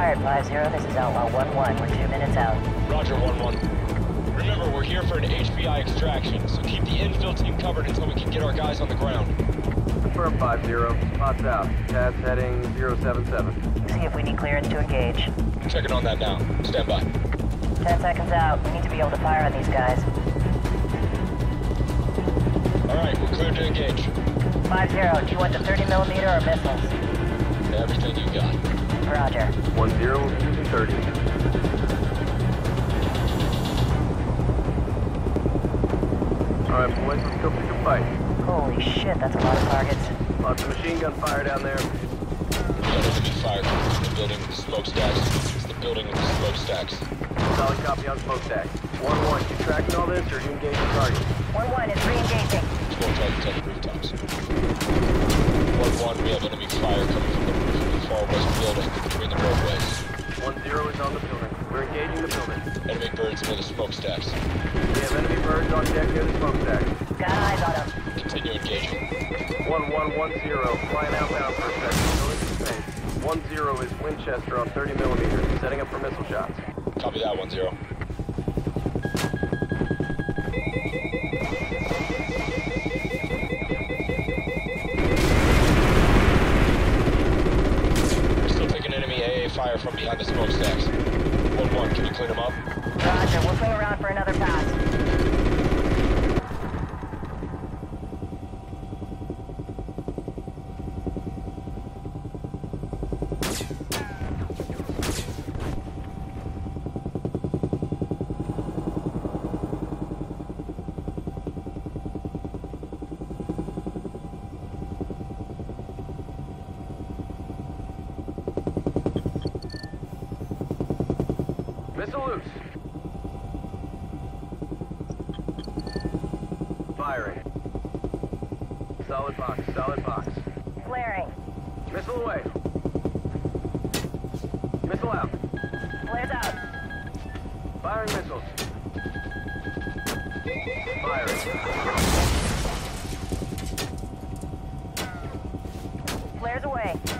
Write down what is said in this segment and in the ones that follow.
fired, 5-0. This is Outlaw 1-1. We're two minutes out. Roger, 1-1. Remember, we're here for an HVI extraction, so keep the infil team covered until we can get our guys on the ground. Confirm 5-0. Spots out. Tabs heading 077. See if we need clearance to engage. Checking on that now. Stand by. 10 seconds out. We need to be able to fire on these guys. Alright, we're cleared to engage. 5-0. Do you want the 30 millimeter or missiles? Everything you got. Roger. 1-0 will be using 30. Alright, boys, let's go pick a fight. Holy shit, that's a lot of targets. Lots of machine gun fire down there. We got enemy fire coming from the building with the smokestacks. It's the building with the smokestacks. Solid copy on smokestack. 1-1, you tracking all this, or are you engaging target? 1-1 is re-engaging. Smoke targets on the rooftops. 1-1, we have enemy fire coming from the roof of the far west building between the roadways. 1-0 is on the building. We're engaging the building. Enemy birds near the smokestacks. We have enemy birds on deck near the smokestack. Got eyes on them. Continue engaging. 1110, flying outbound for a second. Go into space. 10 is Winchester on 30 millimeters, setting up for missile shots. Copy that, 1-0. We're from behind the smokestacks. 1-1, can you clean them up? Roger. We'll swing around for another pass. Loose. Firing. Solid box, solid box. Flaring. Missile away. Missile out. Flares out. Firing missiles. Firing. Flares away.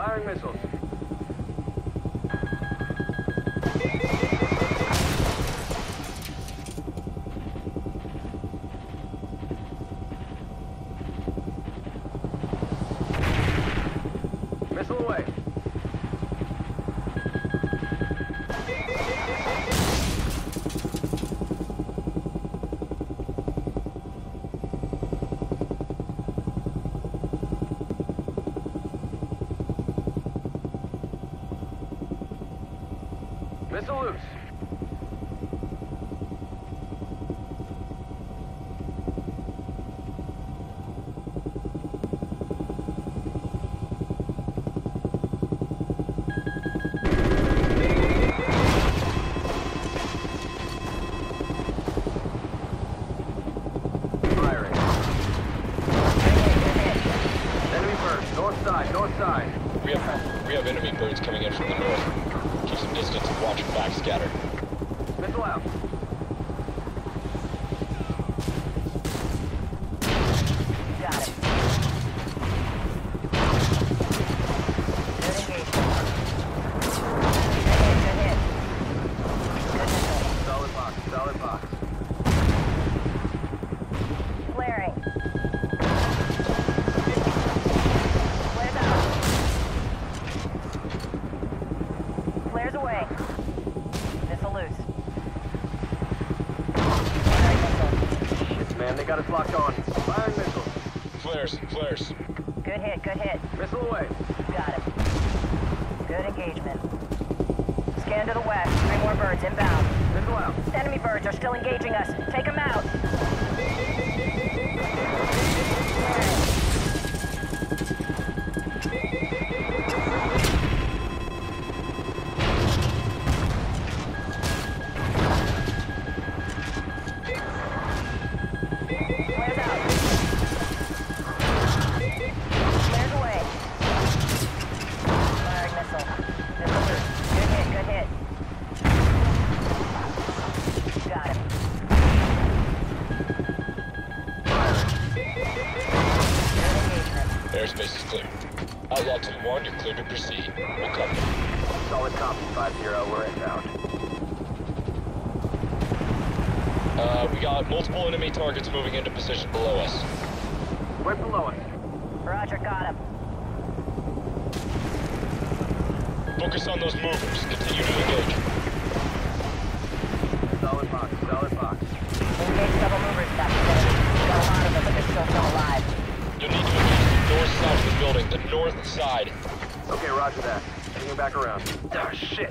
Firing missiles. still engaging us. Take is clear. Outlaw to the one, you're clear to proceed. We'll cover. Solid copy, 5-0, we're inbound. Uh, we got multiple enemy targets moving into position below us. Right below us. Roger, got him. Focus on those movers. Continue to engage. Solid box, solid building, the north side. Okay, roger that. Hanging back around. Ah, shit!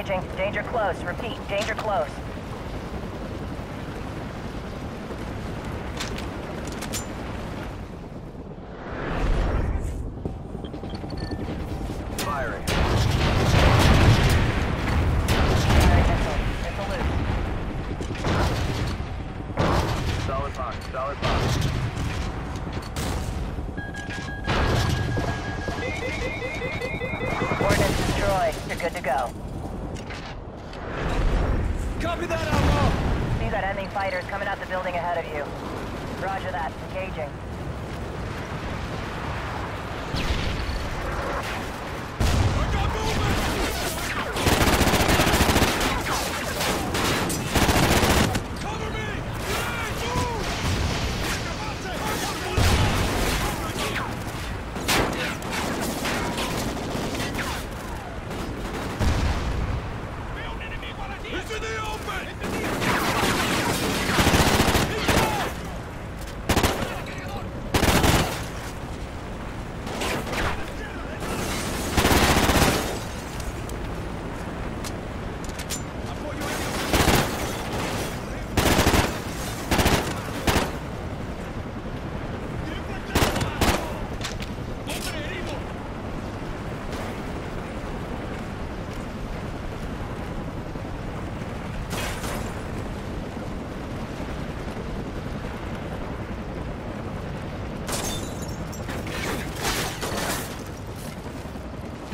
Engaging. Danger close. Repeat, danger close. Firing. Alright, missile. Missile loose. Solid box, solid box. Coordinates destroyed. You're good to go. Copy that, Outlaw! See that enemy fighters coming out the building ahead of you. Roger that. Engaging.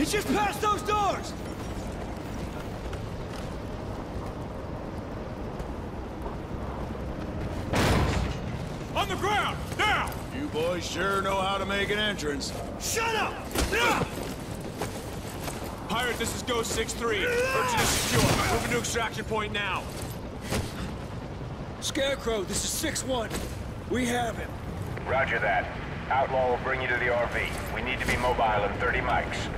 He's just past those doors! On the ground! Now! You boys sure know how to make an entrance. Shut up! Yeah! Pirate, this is Ghost 6-3. Urgent is secure. Moving to extraction point now. Scarecrow, this is 6-1. We have him. Roger that. Outlaw will bring you to the RV. We need to be mobile in 30 mikes.